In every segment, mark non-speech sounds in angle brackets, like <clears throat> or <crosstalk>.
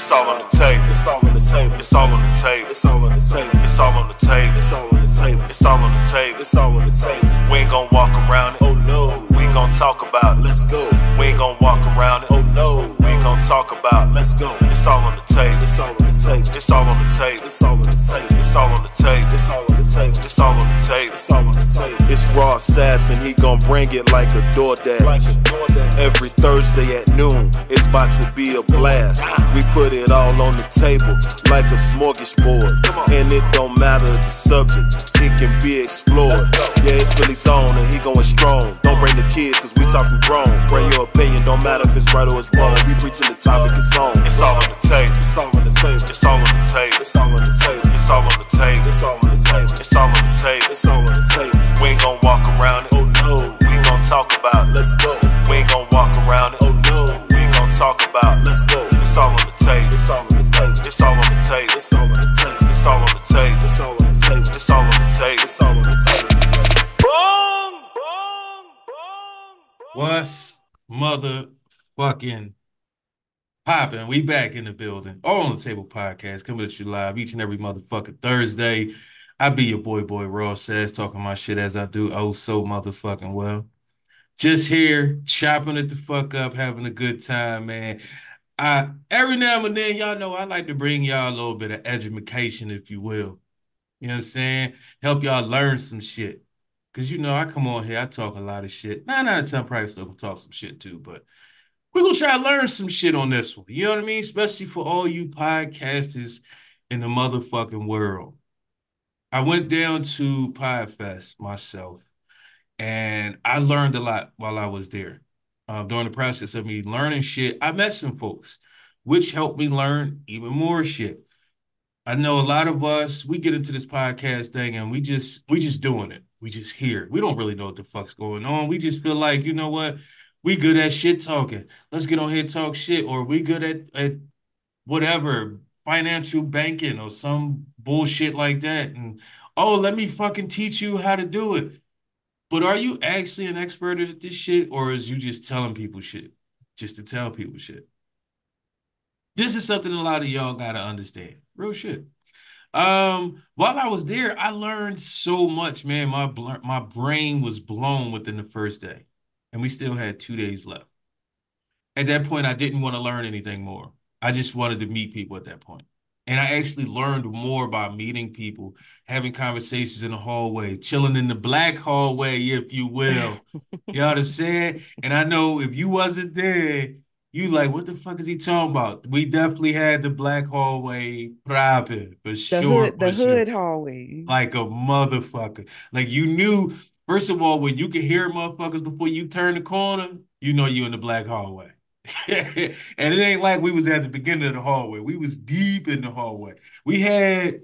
It's all on the table. It's all on the table. It's all on the table. It's all on the table. It's all on the table. It's all on the table. It's all on the table. It's all on the table. We ain't gonna walk around it. Oh no. We gonna talk about it. Let's go. We ain't gonna walk around it. Oh no. We gonna talk about it. Let's go. It's all on the table. It's all on the table. It's all on the table. It's all on the table. It's all on the table. It's all table. It's all on the table. It's on the table. It's raw sass and he gon' bring it like a DoorDash. Like a DoorDash. Every Thursday at noon, it's about to be a blast. Ah. We put it all on the table like a smorgasbord. And it don't matter the subject, it can be explored. Yeah, it's Philly zone and he going strong. Don't bring the kids, cause we talking grown. Bring your opinion, don't matter if it's right or it's wrong. We preaching the topic it's on. It's all on the table. It's all on the table. It's all on the table. It's all on the table. It's all on the table. It's all on the table. It's all on the table. It's all on the table. We ain't gonna walk around it. Oh no. We gon' talk about it. Let's go. We ain't gonna walk around it. Oh no. We ain't gonna talk about it. Let's go. It's all on the table. It's all on the table. It's all on the table. It's all on the table. It's all on the table. It's all on the table. It's all on the table. It's all on the table. Boom, boom, boom, What's motherfucking popping? We back in the building. All on the table podcast coming at you live each and every motherfucking Thursday. I be your boy, boy Ross says, talking my shit as I do oh so motherfucking well. Just here chopping it the fuck up, having a good time, man. I every now and then, y'all know I like to bring y'all a little bit of education, if you will. You know what I'm saying? Help y'all learn some shit. Cause you know, I come on here, I talk a lot of shit. Nine out of ten probably still gonna talk some shit too, but we're gonna try to learn some shit on this one. You know what I mean? Especially for all you podcasters in the motherfucking world. I went down to PodFest myself, and I learned a lot while I was there. Um, during the process of me learning shit, I met some folks, which helped me learn even more shit. I know a lot of us, we get into this podcast thing and we just we just doing it. We just here. We don't really know what the fuck's going on. We just feel like, you know what? We good at shit talking. Let's get on here talk shit. Or we good at, at whatever, financial banking or some bullshit like that. And oh, let me fucking teach you how to do it. But are you actually an expert at this shit? Or is you just telling people shit? Just to tell people shit. This is something a lot of y'all gotta understand. Real shit. Um, while I was there, I learned so much, man. My my brain was blown within the first day, and we still had two days left. At that point, I didn't want to learn anything more. I just wanted to meet people at that point. And I actually learned more by meeting people, having conversations in the hallway, chilling in the black hallway, if you will. <laughs> you know what I'm saying? And I know if you wasn't there, you like, what the fuck is he talking about? We definitely had the black hallway popping for The sure. hood, the for sure. hood hallway. Like a motherfucker. Like you knew, first of all, when you could hear motherfuckers before you turn the corner, you know you in the black hallway. And it ain't like we was at the beginning of the hallway. We was deep in the hallway. We had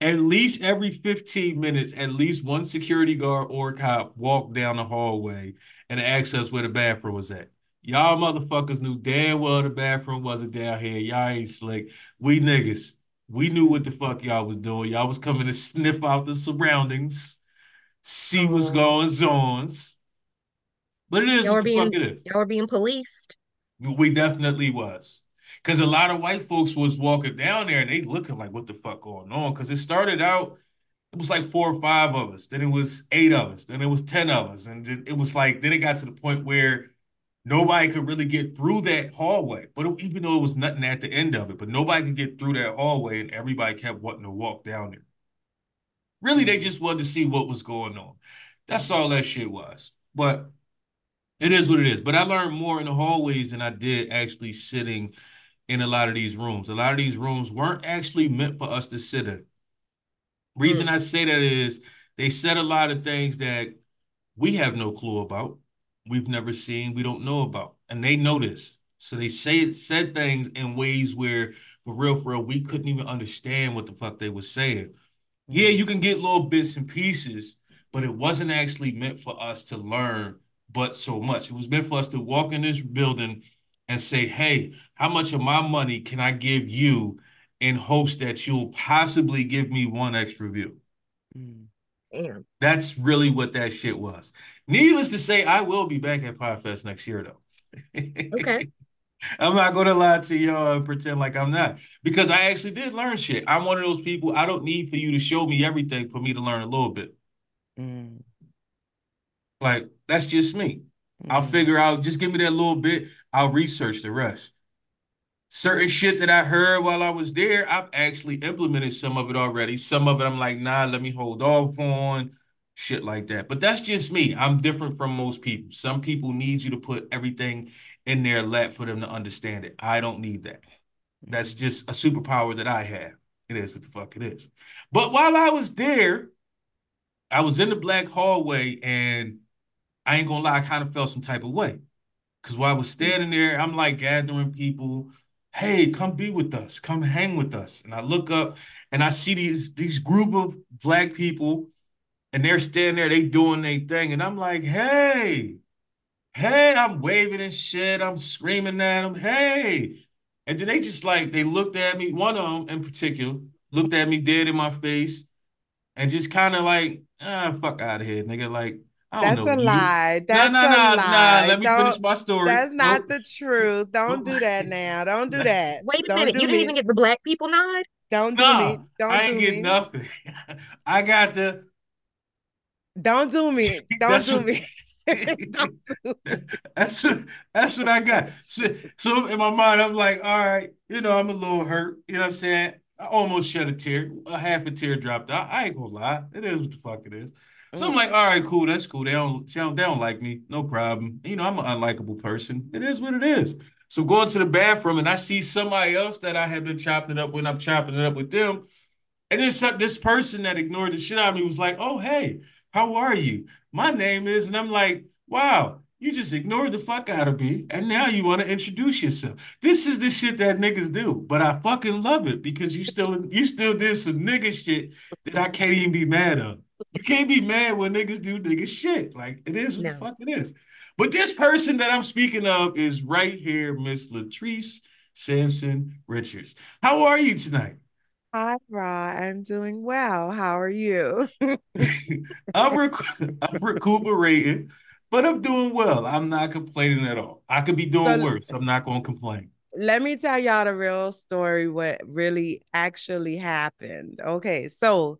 at least every 15 minutes, at least one security guard or cop walked down the hallway and ask us where the bathroom was at. Y'all motherfuckers knew damn well the bathroom wasn't down here. Y'all ain't slick. We niggas, we knew what the fuck y'all was doing. Y'all was coming to sniff out the surroundings, see what's Uh, going on. But it is Y'all what were the fuck being it is. y'all were being policed. We definitely was. Because a lot of white folks was walking down there and they looking like, what the fuck going on? Because it started out, it was like four or five of us. Then it was eight of us. Then it was 10 of us. And it was like, then it got to the point where nobody could really get through that hallway. But it- even though it was nothing at the end of it, but nobody could get through that hallway and everybody kept wanting to walk down there. Really, they hmm. just wanted to see what was going on. That's all that shit was. But it is what it is. But I learned more in the hallways than I did actually sitting in a lot of these rooms. A lot of these rooms weren't actually meant for us to sit in. Reason hmm. I say that is they said a lot of things that we have no clue about, we've never seen, we don't know about, and they know this. So they say it said things in ways where, for real, for real, we couldn't even understand what the fuck they were saying. Yeah, hmm. you can get little bits and pieces, but it wasn't actually meant for us to learn but so much. It was meant for us to walk in this building and say, hey, how much of my money can I give you in hopes that you'll possibly give me one extra view? mm. Damn. That's really what that shit was. Needless to say, I will be back at Podfest next year, though. Okay. <laughs> I'm not gonna lie to y'all and pretend like I'm not because I actually did learn shit. I'm one of those people. I don't need for you to show me everything for me to learn a little bit. Mm, Like that's just me. I'll mm. figure out. Just give me that little bit. I'll research the rest. Certain shit that I heard while I was there, I've actually implemented some of it already. Some of it I'm like, nah, let me hold off on shit like that. But that's just me. I'm different from most people. Some people need you to put everything in their lap for them to understand it. I don't need that. That's just a superpower that I have. It is what the fuck it is. But while I was there, I was in the black hallway and I ain't gonna lie, I kind of felt some type of way. Cause while I was standing there, I'm like gathering people. Hey, come be with us. Come hang with us. And I look up and I see these these group of black people, and they're standing there, they doing their thing. And I'm like, hey, hey, I'm waving and shit. I'm screaming at them, hey. And then they just like they looked at me, one of them in particular, looked at me dead in my face and just kind of like, ah, fuck out of here, nigga. Like, That's a you. lie. Nah, That's nah, a nah, nah. lie. Let me finish Don't. my story. That's not Nope. the truth. Don't do that <laughs> now. Don't do that. Wait a Don't minute, you didn't me. even get the black people nod? Don't do me. Nah, Don't I do ain't get me. nothing. <laughs> I got the Don't do me. <laughs> Don't do what me. Don't do me. that's what that's what I got. So, so in my mind, I'm like, all right, you know, I'm a little hurt. You know what I'm saying? I almost shed a tear, a half a tear dropped out. I ain't gonna lie, it is what the fuck it is. So I'm like, all right, cool, that's cool. They don't, they don't, they don't like me, no problem. You know, I'm an unlikable person. It is what it is. So going to the bathroom and I see somebody else that I had been chopping it up with. I'm chopping it up with them. And then some, this person that ignored the shit out of me was like, "Oh, hey, how are you? My name is," and I'm like, "Wow, you just ignored the fuck out of me, and now you want to introduce yourself. This is the shit that niggas do, but I fucking love it because you still you still did some nigga shit that I can't even be mad of. You can't be mad when niggas do nigga shit. Like it is what the fuck it is. But this person that I'm speaking of is right here, Miss Latrice Sampson Richards. How are you tonight? Hi, Ra. I'm doing well. How are you? <laughs> I'm, rec- I'm recuperating, but I'm doing well. I'm not complaining at all. I could be doing So- worse. I'm not going to complain. Let me tell y'all the real story, what really actually happened. Okay, so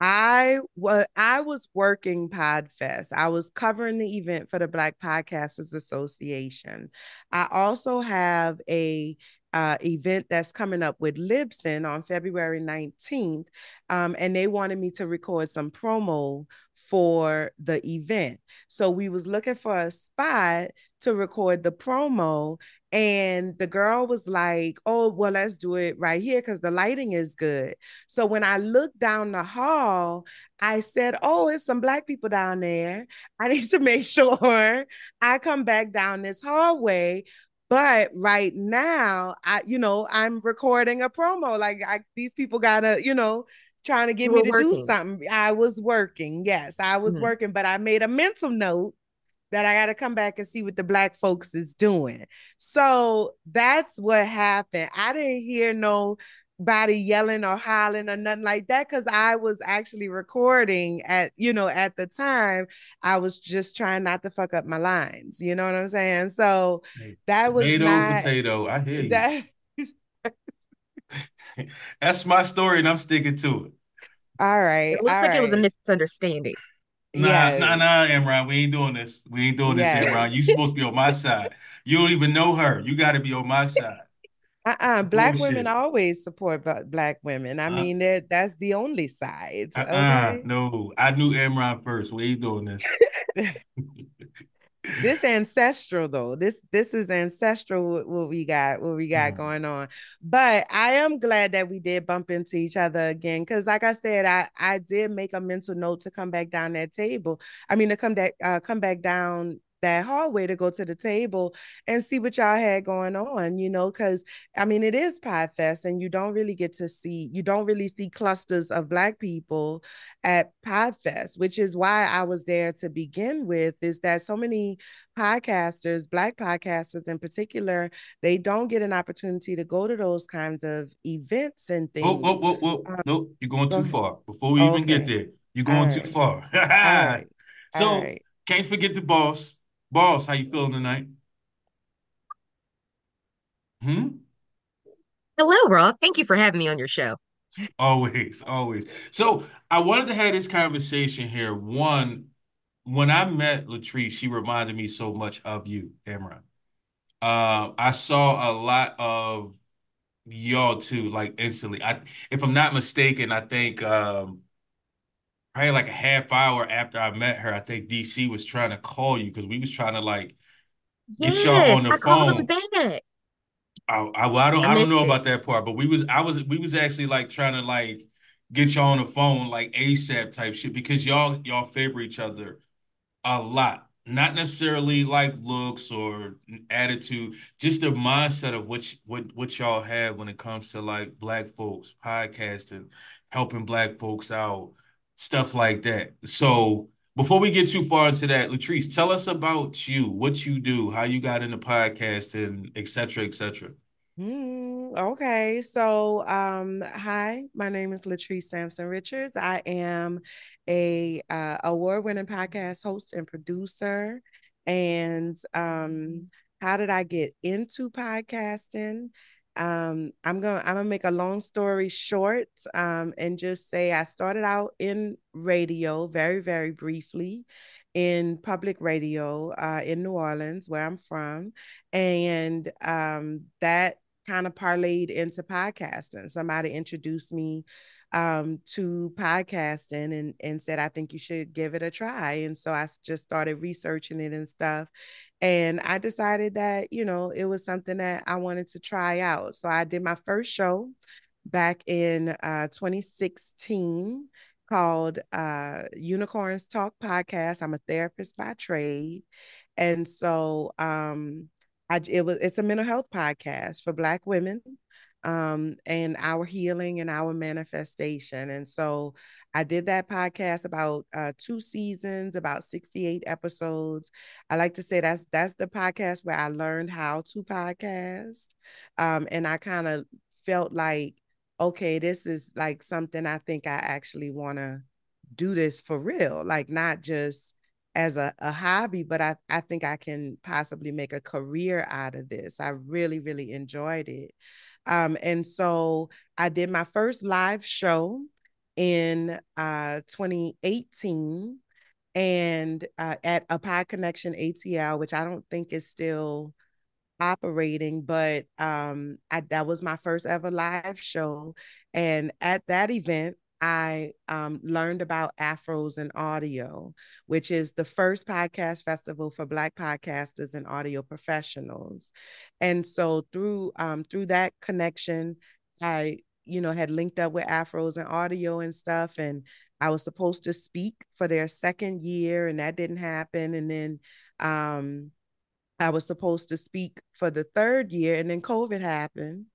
I was I was working Podfest. I was covering the event for the Black Podcasters Association. I also have a uh, event that's coming up with Libsyn on February 19th. Um, and they wanted me to record some promo for the event. So we was looking for a spot to record the promo and the girl was like, "Oh, well, let's do it right here because the lighting is good." So when I looked down the hall, I said, "Oh, it's some black people down there. I need to make <laughs> sure I come back down this hallway." But right now, I, you know, I'm recording a promo. Like I, these people gotta, you know, trying to get You me to do something. I was working. Yes, I was Mhm. working, but I made a mental note that I got to come back and see what the black folks is doing. So that's what happened. I didn't hear nobody yelling or hollering or nothing like that because I was actually recording at, you know, at the time. I was just trying not to fuck up my lines. You know what I'm saying? So Hey, that was Tomato, not potato. I hear you. that. <laughs> That's my story, and I'm sticking to it. All right. It looks all like it was a misunderstanding. Nah, Yes. nah, nah, Amron. We ain't doing this. We ain't doing this, Amron. You supposed to be on my side. You don't even know her. You got to be on my side. Uh-uh. Black Bullshit. women always support black women. I Uh, mean, that that's the only side. Uh-uh. Okay. No, I knew Amron first. We ain't doing this. <laughs> this ancestral though. This this is ancestral what- we got what we got Mm. going on. But i am glad that we did bump into each other again because like i said i i did make a mental note to come back down that table. I mean to come back uh come back down that hallway to go to the table and see what y'all had going on you know because i mean it is Pod Fest and you don't really get to see you don't really see clusters of black people at Podfest, which is why I was there to begin with, is that so many podcasters, black podcasters in particular, they don't get an opportunity to go to those kinds of events and things. Whoa, whoa, whoa, whoa. Um, Nope, you're going too far. Before we even get there, you're going too far. All right. <laughs> So right. can't forget the boss. Boss, how you feeling tonight? Hmm? Hello, Rob. Thank you for having me on your show. Always, always. So I wanted to have this conversation here. One, when I met Latrice, she reminded me so much of you, Amron. Uh, I saw a lot of y'all too, like instantly. I, if I'm not mistaken, I think um, probably like a half hour after I met her, I think DC was trying to call you because we was trying to like get y'all on Yes, the I phone. back. I, I, well, I don't I I don't know it. about that part, but we was I was we was actually like trying to like get y'all on the phone like ASAP type shit because y'all y'all favor each other a lot. Not necessarily like looks or attitude, just the mindset of what what what y'all have when it comes to like black folks podcasting, helping black folks out, stuff like that. So before we get too far into that, Latrice, tell us about you, what you do, how you got into podcasting, et cetera, et cetera. Mm, okay, so um, hi, my name is Latrice Sampson Richards. I am a uh, award-winning podcast host and producer. And um, how did I get into podcasting? Um, I'm gonna I'm gonna make a long story short um, and just say I started out in radio very, very briefly in public radio uh, in New Orleans, where I'm from. And um, that kind of parlayed into podcasting. Somebody introduced me um, to podcasting and, and said, I think you should give it a try. And so I just started researching it and stuff. And I decided that, you know, it was something that I wanted to try out. So I did my first show back in uh, 2016 called uh, Unicorns Talk Podcast. I'm a therapist by trade. And so um, I, it was it's a mental health podcast for Black women um, and our healing and our manifestation. And so I did that podcast about uh, two seasons, about 68 episodes. I like to say that's that's the podcast where I learned how to podcast. Um, and I kind of felt like, okay, this is like something I think I actually want to do this for real, like not just as a, a hobby, but I, I think I can possibly make a career out of this. I really, really enjoyed it. Um, and so I did my first live show in uh, 2018 and uh, at a Pod Connection ATL, which I don't think is still operating, but um, I, that was my first ever live show. And at that event, I um, learned about Afros and Audio, which is the first podcast festival for Black podcasters and audio professionals. And so through um, through that connection, I you know had linked up with Afros and Audio and stuff, and I was supposed to speak for their second year, and that didn't happen. And then um, I was supposed to speak for the third year, and then COVID happened.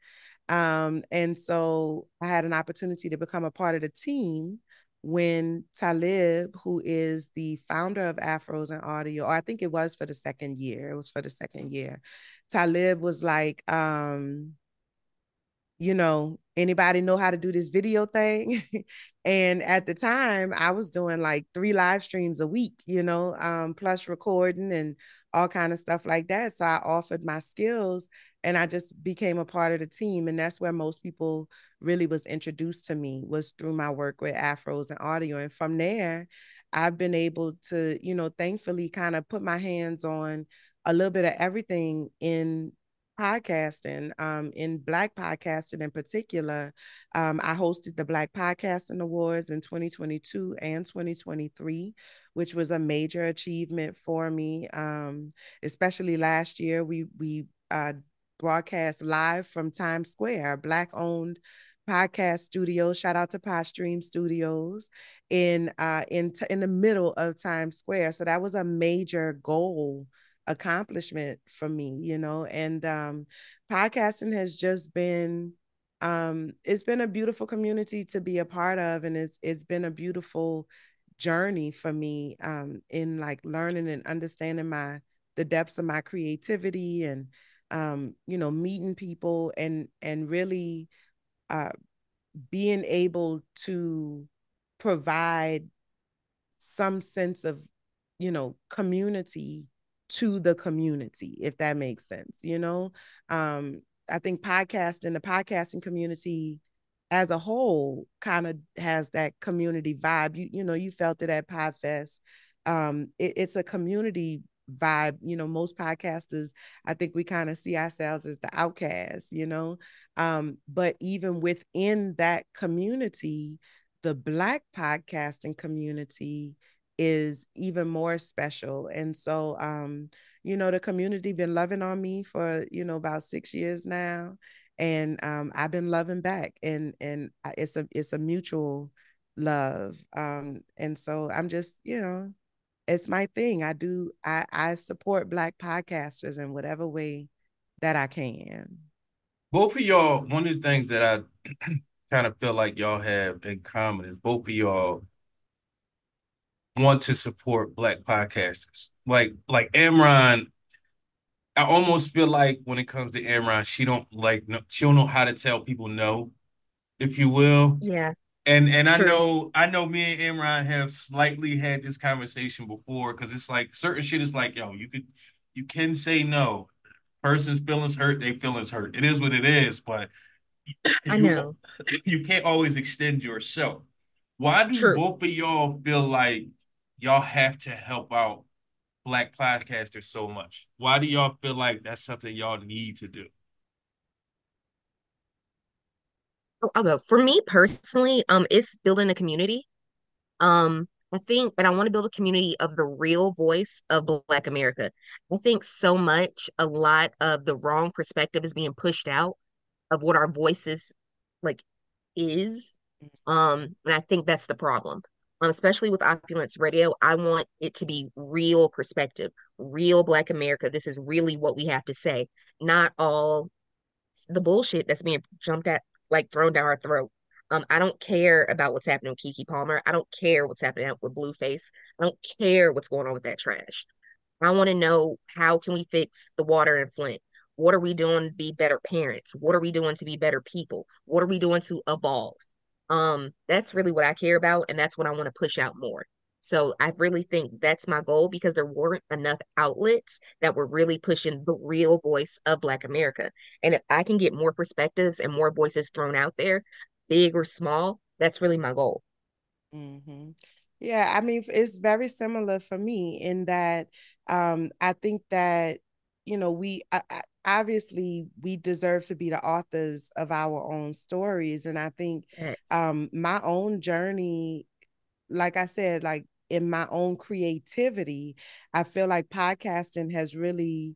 Um, and so I had an opportunity to become a part of the team when Talib, who is the founder of Afros and Audio, or I think it was for the second year, it was for the second year. Talib was like, um, you know, anybody know how to do this video thing? <laughs> and at the time, I was doing like three live streams a week, you know, um, plus recording and all kind of stuff like that. So I offered my skills and I just became a part of the team. And that's where most people really was introduced to me was through my work with Afros and audio. And from there, I've been able to, you know, thankfully kind of put my hands on a little bit of everything in podcasting, um, in Black podcasting in particular. Um, I hosted the Black Podcasting Awards in 2022 and 2023, which was a major achievement for me. Um, especially last year, we we uh, broadcast live from Times Square, Black owned podcast studio. Shout out to Podstream Studios in uh in t- in the middle of Times Square. So that was a major goal accomplishment for me, you know. And um podcasting has just been um it's been a beautiful community to be a part of and it's it's been a beautiful journey for me um in like learning and understanding my the depths of my creativity and um you know meeting people and and really uh being able to provide some sense of you know community to the community if that makes sense you know um I think podcasting, the podcasting community as a whole kind of has that community vibe. You, you know, you felt it at Podfest. Um, it, it's a community vibe. You know, most podcasters, I think we kind of see ourselves as the outcasts, you know. Um, but even within that community, the Black podcasting community is even more special. And so, um, you know, the community been loving on me for, you know, about six years now. And um, I've been loving back and and it's a it's a mutual love. Um, and so I'm just, you know, it's my thing. I do I I support black podcasters in whatever way that I can. Both of y'all, one of the things that I <clears throat> kind of feel like y'all have in common is both of y'all want to support black podcasters. Like like Amron, I almost feel like when it comes to Amron, she don't like no, she don't know how to tell people no, if you will. Yeah. And and I know I know me and Amron have slightly had this conversation before because it's like certain shit is like, yo, you could you can say no. Person's feelings hurt, they feelings hurt. It is what it is, but I you, know. <laughs> you can't always extend yourself. Why do True. both of y'all feel like y'all have to help out black podcasters so much? Why do y'all feel like that's something y'all need to do? Oh, I'll go. For me personally, um, it's building a community. Um, I think, and I want to build a community of the real voice of Black America. I think so much, a lot of the wrong perspective is being pushed out of what our voices like is. Um, and I think that's the problem. Um, especially with Opulence Radio, I want it to be real perspective, real Black America. This is really what we have to say, not all the bullshit that's being jumped at, like thrown down our throat. Um, I don't care about what's happening with Keke Palmer. I don't care what's happening with Blueface. I don't care what's going on with that trash. I want to know how can we fix the water in Flint? What are we doing to be better parents? What are we doing to be better people? What are we doing to evolve? Um, that's really what I care about, and that's what I want to push out more. So I really think that's my goal because there weren't enough outlets that were really pushing the real voice of Black America. And if I can get more perspectives and more voices thrown out there, big or small, that's really my goal. Mm-hmm. Yeah, I mean, it's very similar for me in that um, I think that, you know, we I, I, obviously we deserve to be the authors of our own stories. And I think Yes. um, my own journey, like I said, like in my own creativity, I feel like podcasting has really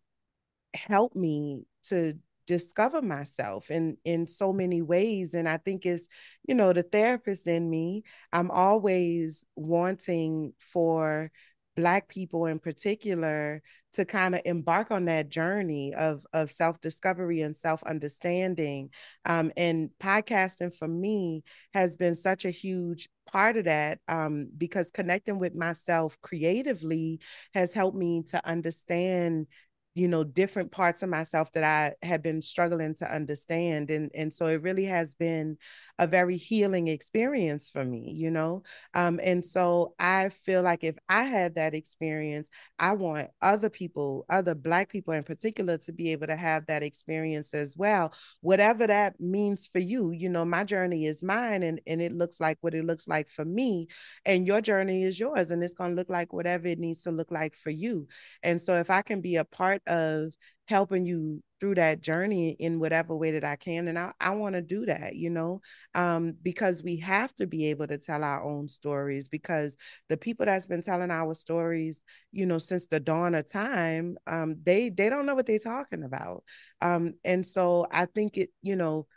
helped me to discover myself in in so many ways and i think it's you know the therapist in me. I'm always wanting for black people in particular to kind of embark on that journey of of self-discovery and self-understanding um, and podcasting for me has been such a huge part of that um, because connecting with myself creatively has helped me to understand you know different parts of myself that i had been struggling to understand and and so it really has been a very healing experience for me you know? Um and so i feel like if i had that experience i want other people other black people in particular to be able to have that experience as well whatever that means for you you know my journey is mine and and it looks like what it looks like for me and your journey is yours and it's going to look like whatever it needs to look like for you. And so if I can be a part of helping you through that journey in whatever way that I can, and I, I want to do that, you know, um, because we have to be able to tell our own stories because the people that's been telling our stories, you know, since the dawn of time, um, they they don't know what they're talking about. Um, and so I think it, you know,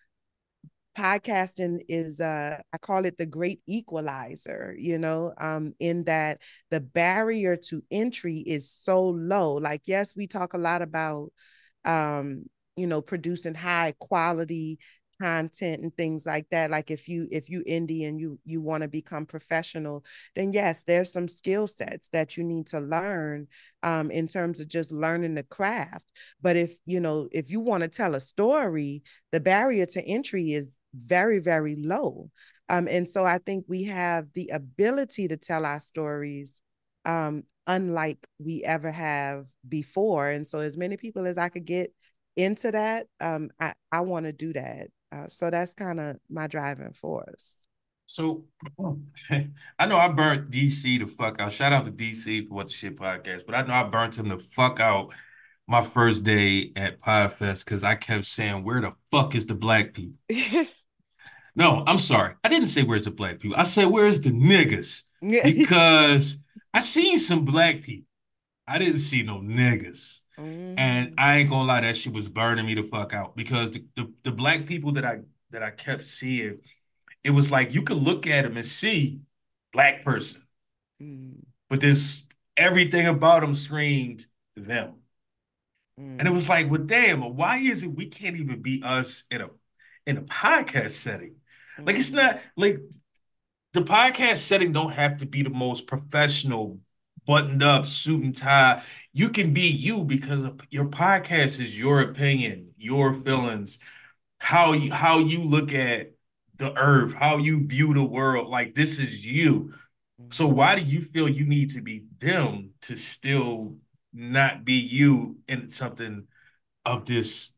podcasting is uh i call it the great equalizer you know um in that the barrier to entry is so low. Like yes we talk a lot about um you know producing high quality content and things like that like if you if you indie and you you want to become professional then yes there's some skill sets that you need to learn um in terms of just learning the craft. But if you know if you want to tell a story the barrier to entry is very very low. Um and so i think we have the ability to tell our stories um unlike we ever have before. And so as many people as i could get into that, um, I, I want to do that. Uh, so that's kind of my driving force. So <laughs> I know I burnt DC the fuck out. Shout out to DC for what the shit podcast, but I know I burnt him the fuck out my first day at Podfest because I kept saying, Where the fuck is the black people? <laughs> no, I'm sorry. I didn't say where's the black people. I said, Where's the niggas? <laughs> Because I seen some black people. I didn't see no niggas. Mm-hmm. And I ain't gonna lie, that shit was burning me the fuck out because the, the, the black people that I that I kept seeing, it was like you could look at them and see black person, mm. but this everything about them screamed them. Mm. And it was like, well, damn, why is it we can't even be us in a in a podcast setting? Mm. Like it's mm. not like the podcast setting don't have to be the most professional, buttoned up, suit and tie. You can be you because your podcast is your opinion, your feelings, how you how you look at the earth, how you view the world. Like this is you. So why do you feel you need to be them to still not be you in something of this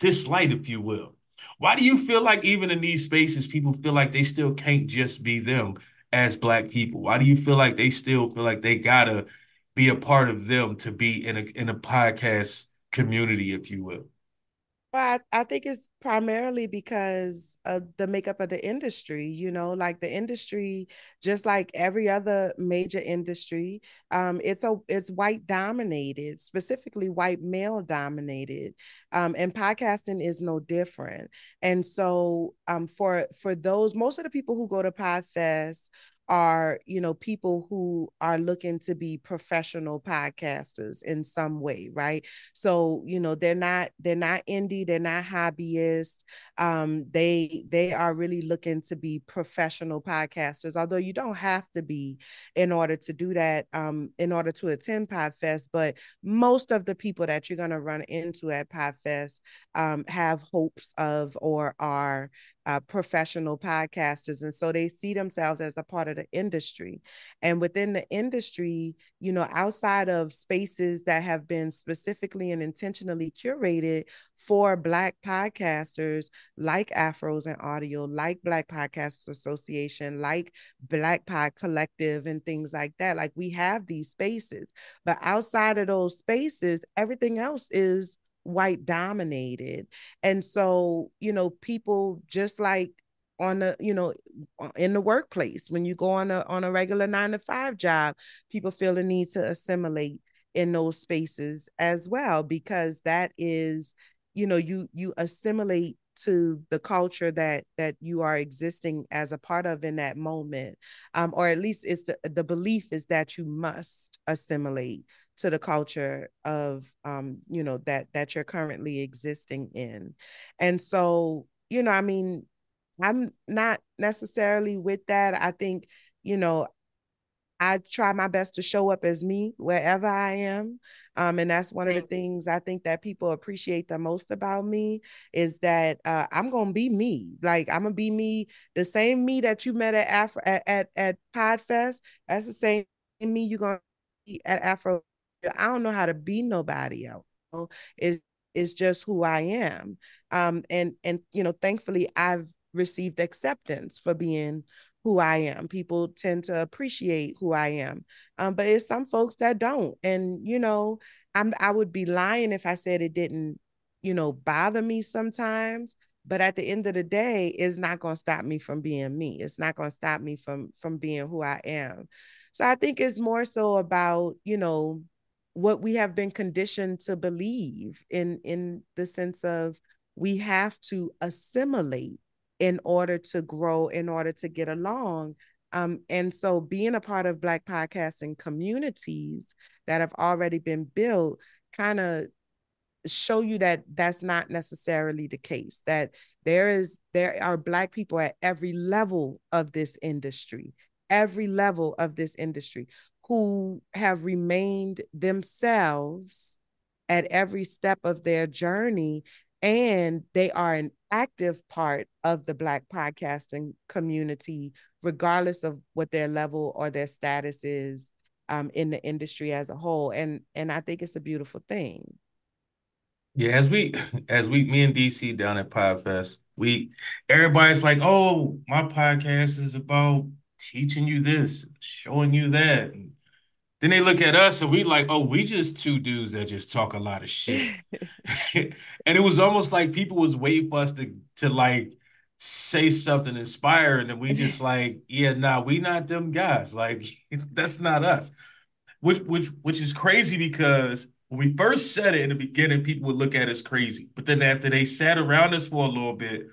this light, if you will. Why do you feel like even in these spaces, people feel like they still can't just be them as black people? Why do you feel like they still feel like they gotta be a part of them to be in a in a podcast community, if you will? But I, I think it's primarily because of the makeup of the industry. You know, like the industry, just like every other major industry, um, it's a it's white dominated, specifically white male dominated, um, and podcasting is no different. And so, um, for for those most of the people who go to Podfest are you know people who are looking to be professional podcasters in some way right? So you know they're not they're not indie they're not hobbyists um they they are really looking to be professional podcasters although you don't have to be in order to do that um in order to attend podfest but most of the people that you're going to run into at podfest um have hopes of or are uh, professional podcasters. And so they see themselves as a part of the industry. And within the industry, you know, outside of spaces that have been specifically and intentionally curated for Black podcasters, like Afros and Audio, like Black Podcasters Association, like Black Pod Collective, and things like that, like we have these spaces. But outside of those spaces, everything else is white dominated. And so you know people just like on the you know in the workplace when you go on a on a regular 9 to 5 job people feel the need to assimilate in those spaces as well because that is you know you you assimilate to the culture that that you are existing as a part of in that moment. Um or at least it's the the belief is that you must assimilate to the culture of um you know that that you're currently existing in and so you know i mean i'm not necessarily with that i think you know i try my best to show up as me wherever i am um, and that's one of the things I think that people appreciate the most about me is that uh, I'm gonna be me. Like I'm gonna be me, the same me that you met at Afro at at, at Podfest. That's the same me you're gonna be at Afro I don't know how to be nobody else. It's it's just who I am. Um, and and you know, thankfully, I've received acceptance for being who I am. People tend to appreciate who I am, um, but it's some folks that don't. And you know, I'm I would be lying if I said it didn't, you know, bother me sometimes. But at the end of the day, it's not going to stop me from being me. It's not going to stop me from from being who I am. So I think it's more so about you know what we have been conditioned to believe in in the sense of we have to assimilate in order to grow in order to get along. Um, and so being a part of black podcasting communities that have already been built kind of show you that that's not necessarily the case that there is there are black people at every level of this industry every level of this industry who have remained themselves at every step of their journey and they are an active part of the black podcasting community regardless of what their level or their status is um, in the industry as a whole. And and i think it's a beautiful thing. Yeah, as we <laughs> as we me and DC down at Podfest, we everybody's like, "Oh, my podcast is about teaching you this, showing you that." And then they look at us and we like, "Oh, we just two dudes that just talk a lot of shit." <laughs> <laughs> and it was almost like people was waiting for us to to like say something inspiring, and we <laughs> just like, "Yeah, nah, we not them guys. Like that's not us." Which which which is crazy because when we first said it in the beginning, people would look at us crazy. But then after they sat around us for a little bit,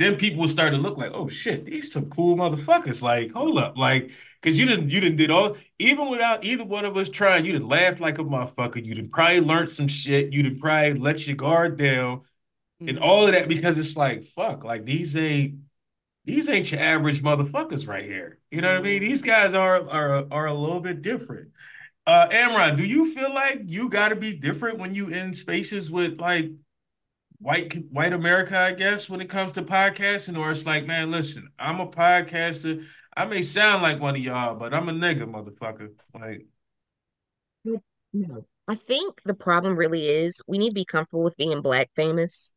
then people would start to look like, oh shit, these some cool motherfuckers. Like, hold up, like, cause you didn't you didn't did all even without either one of us trying, you didn't laugh like a motherfucker. You didn't probably learn some shit. You didn't probably let your guard down and Mhm. all of that because it's like, fuck, like these ain't these ain't your average motherfuckers right here. You know what I mean? These guys are are are a little bit different. Uh, Amron, do you feel like you got to be different when you in spaces with like white white America? I guess when it comes to podcasting, or it's like, man, listen, I'm a podcaster. I may sound like one of y'all, but I'm a nigga, motherfucker. Like, No. I think the problem really is we need to be comfortable with being black famous.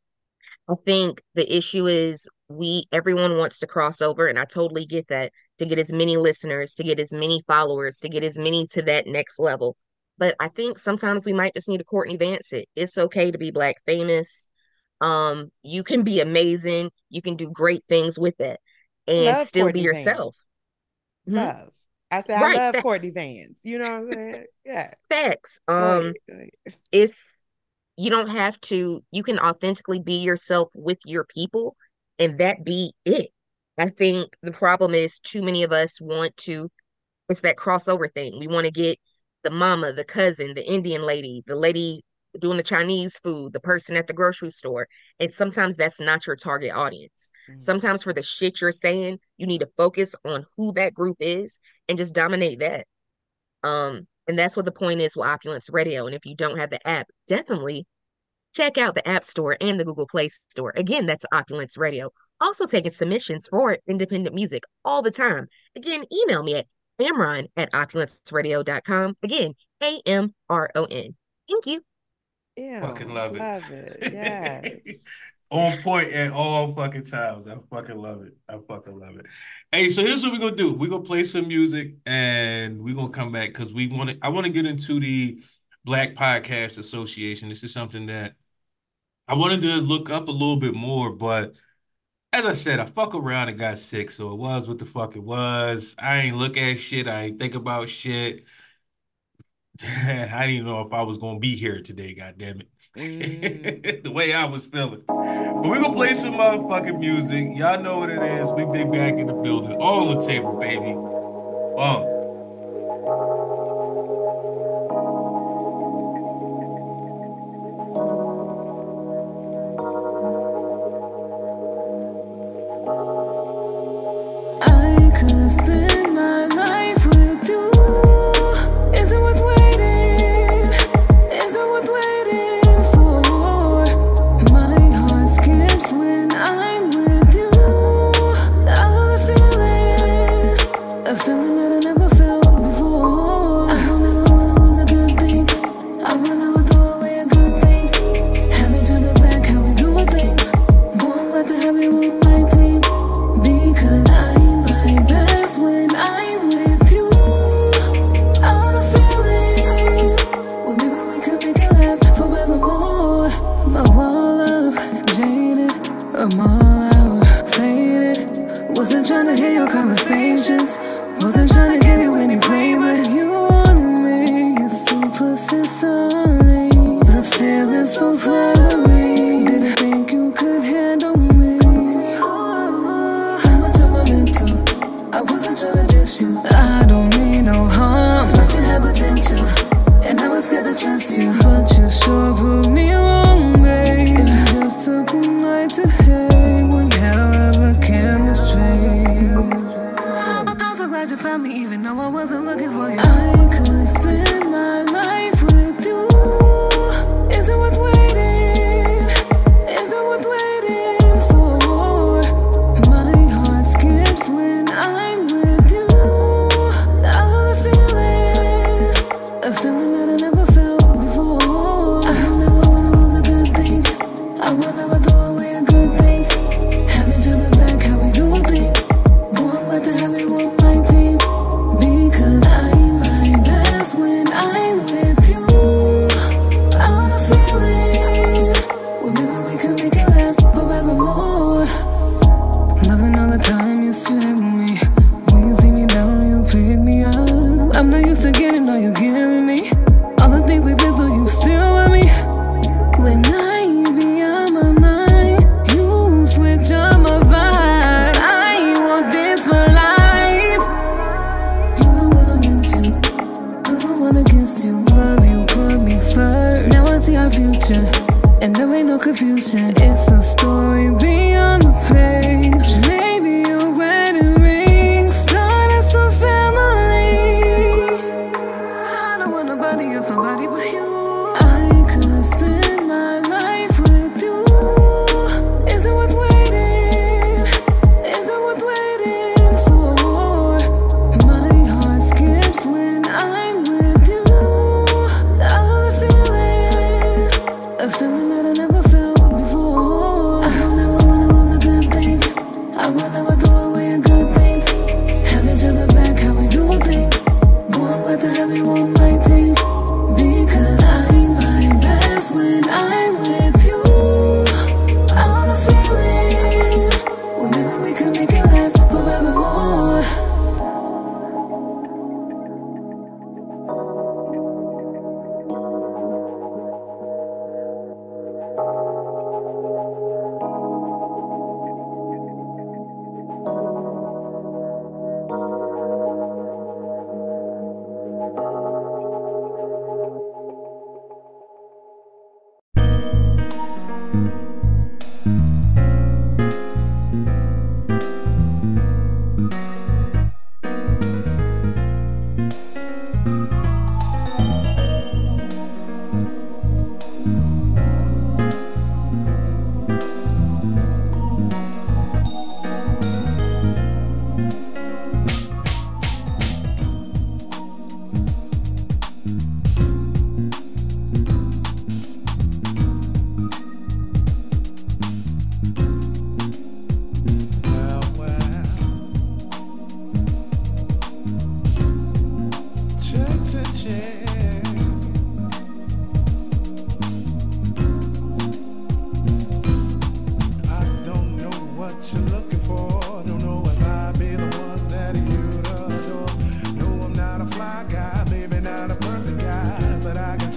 I think the issue is we everyone wants to cross over, and I totally get that to get as many listeners, to get as many followers, to get as many to that next level. But I think sometimes we might just need to Courtney Vance it. It's okay to be black famous. Um, you can be amazing. You can do great things with it and Love still be Courtney Vance. yourself. Hmm? Love. I said Right, I love facts. Courtney Vance. You know what I'm saying? Yeah. Facts. Um, it's you don't have to you can authentically be yourself with your people and that be it i think the problem is too many of us want to it's that crossover thing we want to get the mama the cousin the indian lady the lady doing the chinese food the person at the grocery store and sometimes that's not your target audience Mhm. sometimes for the shit you're saying you need to focus on who that group is and just dominate that um, and that's what the point is with Opulence Radio. And if you don't have the app, definitely check out the App Store and the Google Play Store. Again, that's Opulence Radio. Also taking submissions for independent music all the time. Again, email me at amron at opulenceradio.com. Again, A M R O N. Thank you. Ew, fucking love it. Love it. Yes. <laughs> On point at all fucking times. I fucking love it. I fucking love it. Hey, so here's what we're gonna do. We're gonna play some music and we're gonna come back because we want to. I want to get into the Black Podcast Association. This is something that I wanted to look up a little bit more, but as I said, I fuck around and got sick, so it was what the fuck it was. I ain't look at shit. I ain't think about shit. <laughs> I didn't even know if I was gonna be here today. God damn it. Mm. <laughs> the way I was feeling. But we're gonna play some motherfucking music. Y'all know what it is. We big back in the building. All on the table, baby. Um.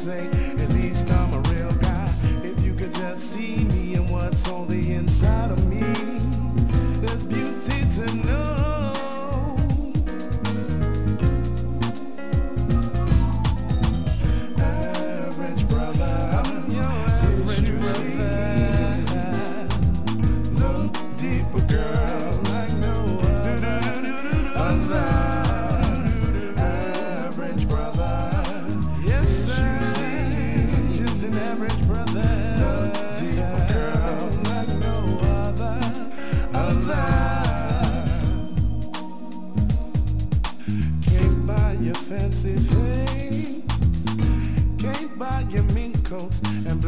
sing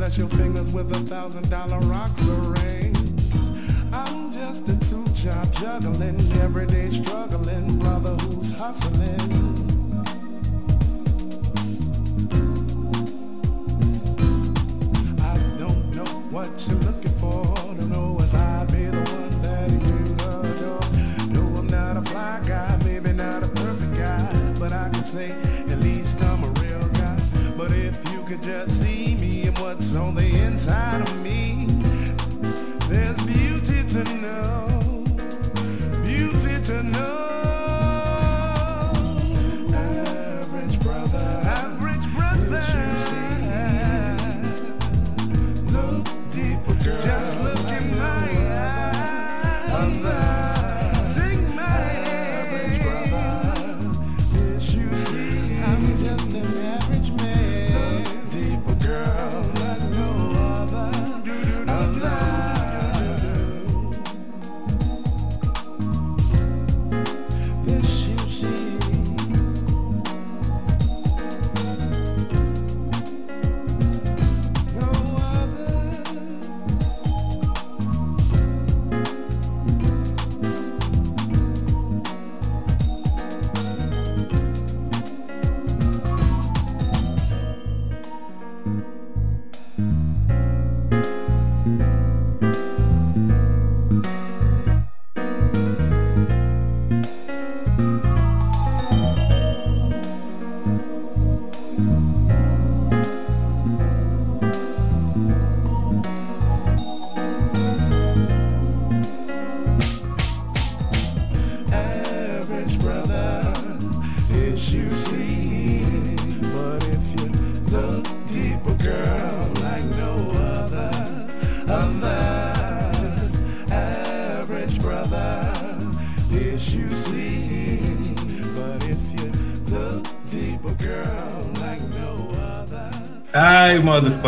Touch your fingers with a thousand dollar rocks rings. I'm just a two job juggling, everyday struggling brother who's hustling. I don't know what you're looking for. Don't know if I be the one that you adore. No, I'm not a fly guy, maybe not a perfect guy, but I can say at least I'm a real guy. But if you could just see what's on the inside of me.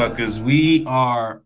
Motherfuckers. We are